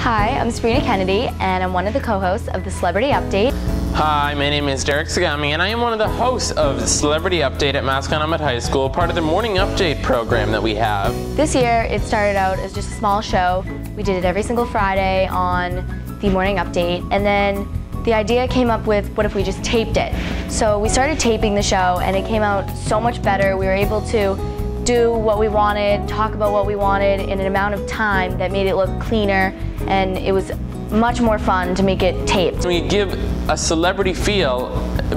Hi, I'm Sabrina Kennedy, and I'm one of the co-hosts of the Celebrity Update. Hi, my name is Derek Zagami, and I am one of the hosts of the Celebrity Update at Masconomet High School, part of the morning update program that we have. This year, it started out as just a small show. We did it every single Friday on the morning update, and then the idea came up with what if we just taped it? So we started taping the show, and it came out so much better. We were able to do what we wanted, talk about what we wanted in an amount of time that made it look cleaner, and it was much more fun to make it taped. We give a celebrity feel,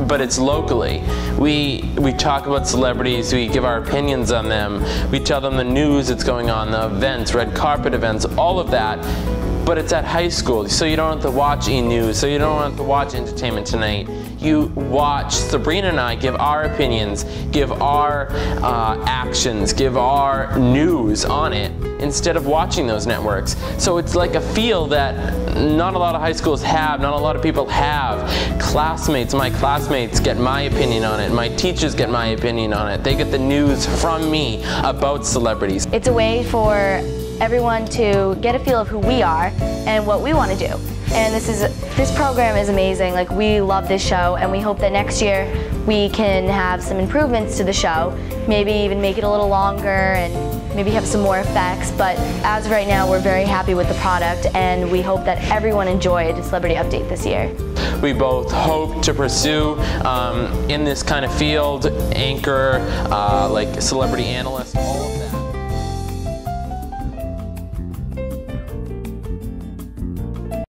but it's locally. We, we talk about celebrities, we give our opinions on them, we tell them the news that's going on, the events, red carpet events, all of that but it's at high school, so you don't have to watch E-News, so you don't have to watch Entertainment Tonight. You watch Sabrina and I give our opinions, give our uh, actions, give our news on it, instead of watching those networks. So it's like a feel that not a lot of high schools have, not a lot of people have. Classmates, my classmates get my opinion on it, my teachers get my opinion on it. They get the news from me about celebrities. It's a way for everyone to get a feel of who we are and what we want to do. And this is this program is amazing. Like we love this show and we hope that next year we can have some improvements to the show. Maybe even make it a little longer and maybe have some more effects. But as of right now, we're very happy with the product and we hope that everyone enjoyed Celebrity Update this year. We both hope to pursue um, in this kind of field, anchor, uh, like celebrity analyst.